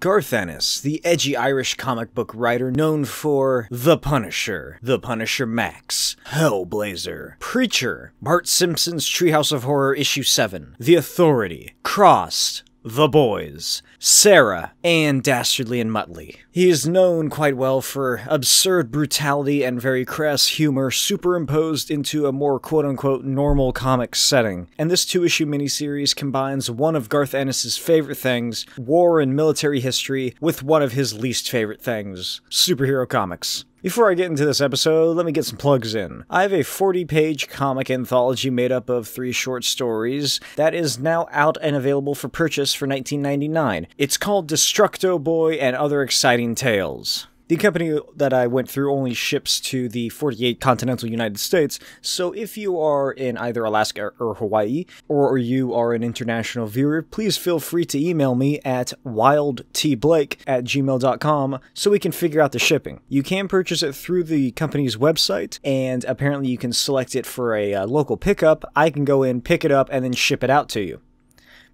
Garth Ennis, the edgy Irish comic book writer known for The Punisher, The Punisher Max, Hellblazer, Preacher, Bart Simpson's Treehouse of Horror Issue 7, The Authority, Crossed, the Boys, Sara, and Dastardly and Muttley. He is known quite well for absurd brutality and very crass humor superimposed into a more quote unquote normal comic setting. And this two issue miniseries combines one of Garth Ennis' favorite things, war and military history, with one of his least favorite things, superhero comics. Before I get into this episode, let me get some plugs in. I have a 40 page comic anthology made up of three short stories that is now out and available for purchase for 19.99. It's called Destructo Boy and Other Exciting Tales. The company that I went through only ships to the 48 continental United States, so if you are in either Alaska or Hawaii, or you are an international viewer, please feel free to email me at wildtblake at gmail.com so we can figure out the shipping. You can purchase it through the company's website, and apparently you can select it for a uh, local pickup. I can go in, pick it up, and then ship it out to you.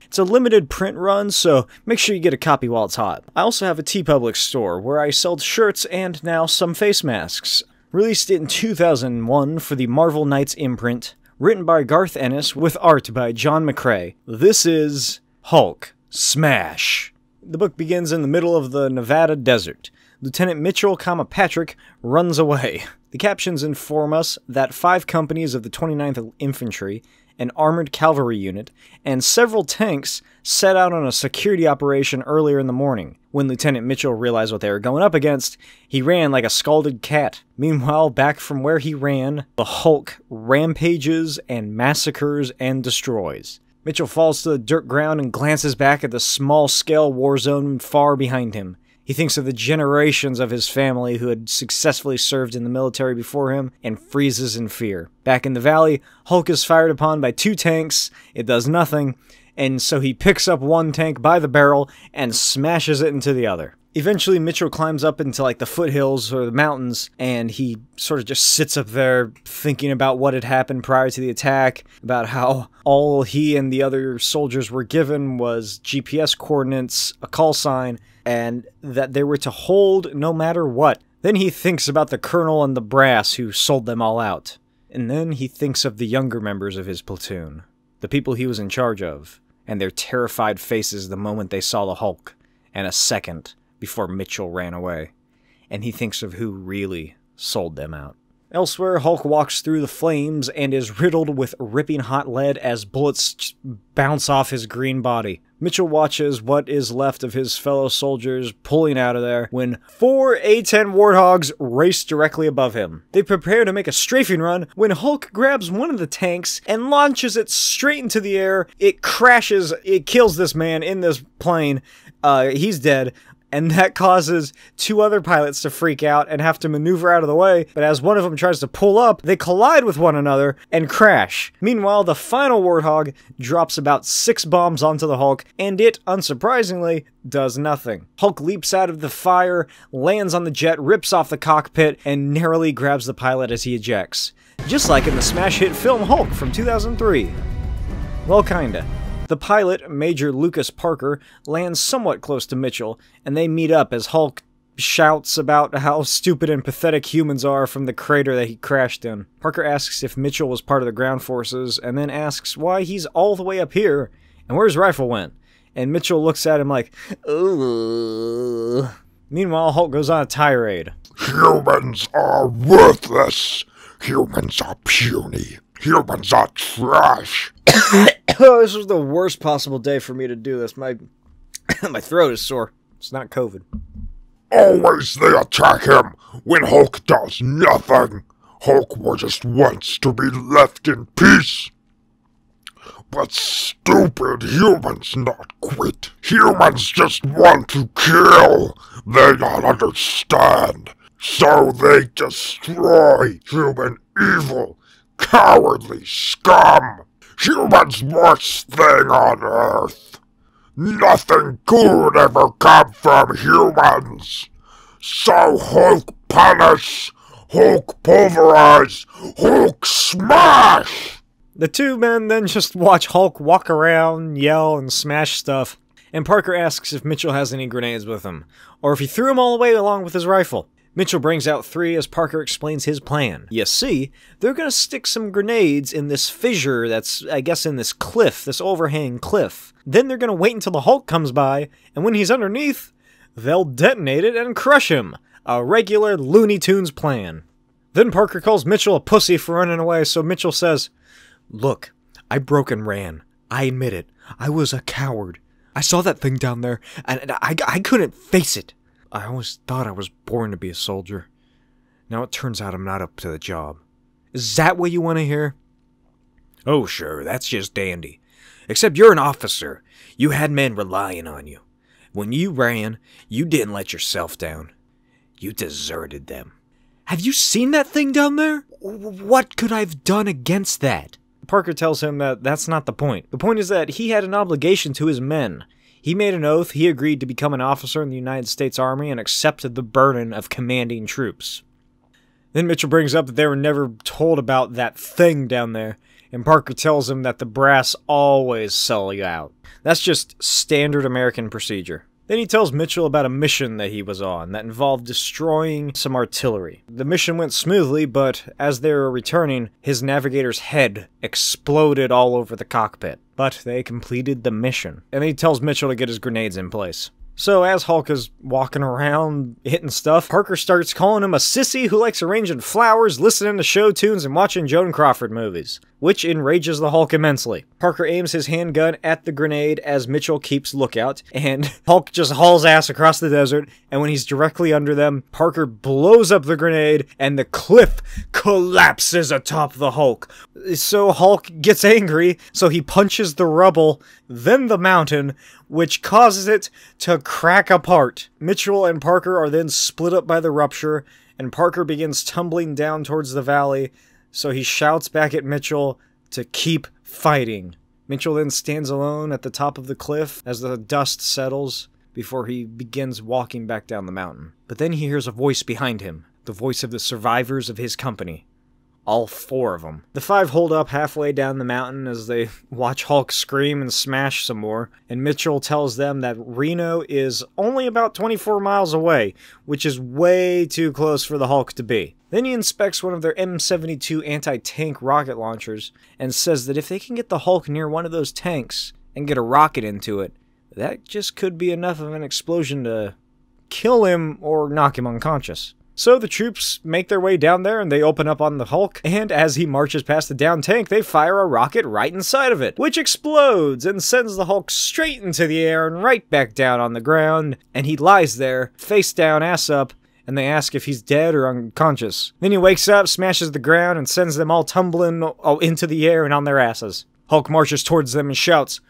It's a limited print run, so make sure you get a copy while it's hot. I also have a TeePublic store where I sell shirts and now some face masks. Released in 2001 for the Marvel Knights imprint, written by Garth Ennis with art by John McCrea. This is Hulk Smash. The book begins in the middle of the Nevada desert. Lieutenant Mitchell, comma Patrick, runs away. The captions inform us that five companies of the 29th Infantry an armored cavalry unit, and several tanks set out on a security operation earlier in the morning. When Lieutenant Mitchell realized what they were going up against, he ran like a scalded cat. Meanwhile, back from where he ran, the Hulk rampages and massacres and destroys. Mitchell falls to the dirt ground and glances back at the small scale war zone far behind him. He thinks of the generations of his family who had successfully served in the military before him and freezes in fear. Back in the valley, Hulk is fired upon by two tanks. It does nothing, and so he picks up one tank by the barrel and smashes it into the other. Eventually, Mitchell climbs up into like the foothills or the mountains, and he sort of just sits up there thinking about what had happened prior to the attack, about how all he and the other soldiers were given was GPS coordinates, a call sign, and that they were to hold no matter what. Then he thinks about the colonel and the brass who sold them all out. And then he thinks of the younger members of his platoon, the people he was in charge of, and their terrified faces the moment they saw the Hulk, and a second before Mitchell ran away. And he thinks of who really sold them out. Elsewhere, Hulk walks through the flames and is riddled with ripping hot lead as bullets bounce off his green body. Mitchell watches what is left of his fellow soldiers pulling out of there when four A-10 Warthogs race directly above him. They prepare to make a strafing run when Hulk grabs one of the tanks and launches it straight into the air. It crashes, it kills this man in this plane. Uh, he's dead and that causes two other pilots to freak out and have to maneuver out of the way. But as one of them tries to pull up, they collide with one another and crash. Meanwhile, the final Warthog drops about six bombs onto the Hulk, and it, unsurprisingly, does nothing. Hulk leaps out of the fire, lands on the jet, rips off the cockpit, and narrowly grabs the pilot as he ejects. Just like in the smash hit film Hulk from 2003. Well, kinda. The pilot, Major Lucas Parker, lands somewhat close to Mitchell, and they meet up as Hulk shouts about how stupid and pathetic humans are from the crater that he crashed in. Parker asks if Mitchell was part of the ground forces, and then asks why he's all the way up here, and where his rifle went. And Mitchell looks at him like, Ugh. Meanwhile, Hulk goes on a tirade. Humans are worthless. Humans are puny. Humans are trash. oh, this was the worst possible day for me to do this. My my throat is sore. It's not COVID. Always they attack him when Hulk does nothing. Hulk just wants to be left in peace. But stupid humans not quit. Humans just want to kill. They not understand. So they destroy human evil, cowardly scum. Humans worst thing on earth. Nothing good ever come from humans. So Hulk punish, Hulk pulverize, Hulk smash! The two men then just watch Hulk walk around, yell, and smash stuff. and Parker asks if Mitchell has any grenades with him, or if he threw them all away along with his rifle. Mitchell brings out three as Parker explains his plan. You see, they're gonna stick some grenades in this fissure that's, I guess, in this cliff, this overhanging cliff. Then they're gonna wait until the Hulk comes by, and when he's underneath, they'll detonate it and crush him. A regular Looney Tunes plan. Then Parker calls Mitchell a pussy for running away, so Mitchell says, Look, I broke and ran. I admit it. I was a coward. I saw that thing down there, and I, I couldn't face it. I always thought I was born to be a soldier. Now it turns out I'm not up to the job. Is that what you want to hear? Oh, sure, that's just dandy. Except you're an officer. You had men relying on you. When you ran, you didn't let yourself down. You deserted them. Have you seen that thing down there? What could I have done against that? Parker tells him that that's not the point. The point is that he had an obligation to his men. He made an oath, he agreed to become an officer in the United States Army, and accepted the burden of commanding troops. Then Mitchell brings up that they were never told about that thing down there, and Parker tells him that the brass always sell you out. That's just standard American procedure. Then he tells Mitchell about a mission that he was on that involved destroying some artillery. The mission went smoothly, but as they were returning, his navigator's head exploded all over the cockpit. But they completed the mission. And he tells Mitchell to get his grenades in place. So as Hulk is walking around hitting stuff, Parker starts calling him a sissy who likes arranging flowers, listening to show tunes, and watching Joan Crawford movies, which enrages the Hulk immensely. Parker aims his handgun at the grenade as Mitchell keeps lookout, and Hulk just hauls ass across the desert, and when he's directly under them, Parker blows up the grenade, and the cliff collapses atop the Hulk. So Hulk gets angry, so he punches the rubble, then the mountain, which causes it to crack apart. Mitchell and Parker are then split up by the rupture, and Parker begins tumbling down towards the valley, so he shouts back at Mitchell to keep fighting. Mitchell then stands alone at the top of the cliff as the dust settles before he begins walking back down the mountain. But then he hears a voice behind him, the voice of the survivors of his company all four of them. The five hold up halfway down the mountain as they watch Hulk scream and smash some more, and Mitchell tells them that Reno is only about 24 miles away, which is way too close for the Hulk to be. Then he inspects one of their M72 anti tank rocket launchers and says that if they can get the Hulk near one of those tanks and get a rocket into it, that just could be enough of an explosion to kill him or knock him unconscious. So the troops make their way down there and they open up on the Hulk, and as he marches past the down tank, they fire a rocket right inside of it, which explodes and sends the Hulk straight into the air and right back down on the ground, and he lies there, face down, ass up, and they ask if he's dead or unconscious. Then he wakes up, smashes the ground, and sends them all tumbling oh, into the air and on their asses. Hulk marches towards them and shouts,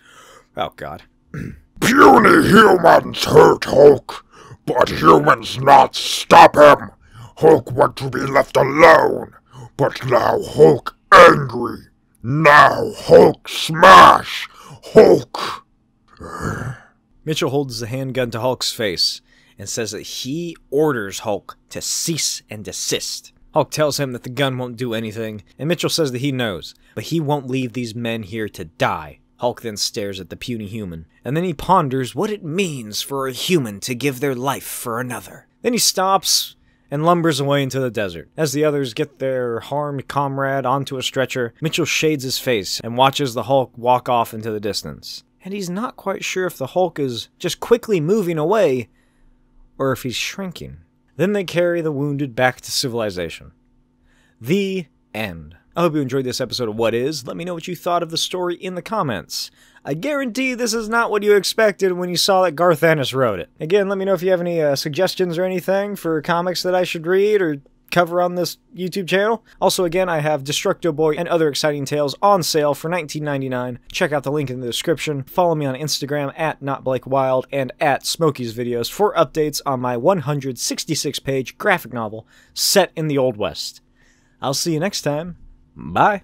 Oh god. Puny humans hurt Hulk, but humans not stop him. Hulk want to be left alone, but now Hulk angry. Now Hulk smash! Hulk! Mitchell holds the handgun to Hulk's face and says that he orders Hulk to cease and desist. Hulk tells him that the gun won't do anything, and Mitchell says that he knows, but he won't leave these men here to die. Hulk then stares at the puny human, and then he ponders what it means for a human to give their life for another. Then he stops, and lumbers away into the desert. As the others get their harmed comrade onto a stretcher, Mitchell shades his face and watches the Hulk walk off into the distance. And he's not quite sure if the Hulk is just quickly moving away or if he's shrinking. Then they carry the wounded back to civilization. The end. I hope you enjoyed this episode of What Is. Let me know what you thought of the story in the comments. I guarantee this is not what you expected when you saw that Garth Ennis wrote it. Again, let me know if you have any uh, suggestions or anything for comics that I should read or cover on this YouTube channel. Also, again, I have Destructo Boy and other exciting tales on sale for $19.99. Check out the link in the description. Follow me on Instagram at NotBlakeWilde and at Smokey's Videos for updates on my 166-page graphic novel set in the Old West. I'll see you next time. Bye.